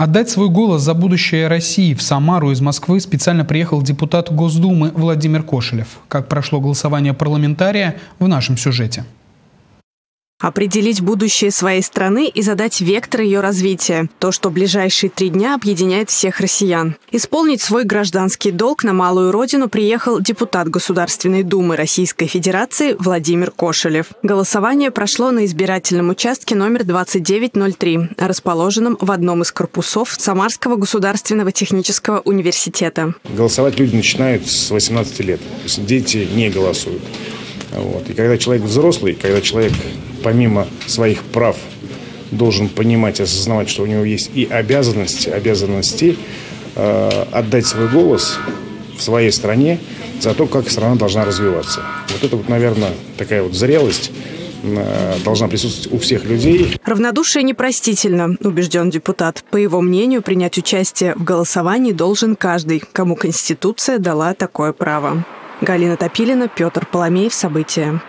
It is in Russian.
Отдать свой голос за будущее России в Самару из Москвы специально приехал депутат Госдумы Владимир Кошелев. Как прошло голосование парламентария в нашем сюжете. Определить будущее своей страны и задать вектор ее развития. То, что ближайшие три дня объединяет всех россиян. Исполнить свой гражданский долг на малую родину приехал депутат Государственной Думы Российской Федерации Владимир Кошелев. Голосование прошло на избирательном участке номер 2903, расположенном в одном из корпусов Самарского государственного технического университета. Голосовать люди начинают с 18 лет. То есть дети не голосуют. Вот. И когда человек взрослый, когда человек помимо своих прав должен понимать, осознавать, что у него есть и обязанности, обязанности э, отдать свой голос в своей стране за то, как страна должна развиваться. Вот это вот, наверное, такая вот зрелость э, должна присутствовать у всех людей. Равнодушие непростительно, убежден депутат. По его мнению, принять участие в голосовании должен каждый, кому Конституция дала такое право. Галина Топилина, Петр Поломеев. События.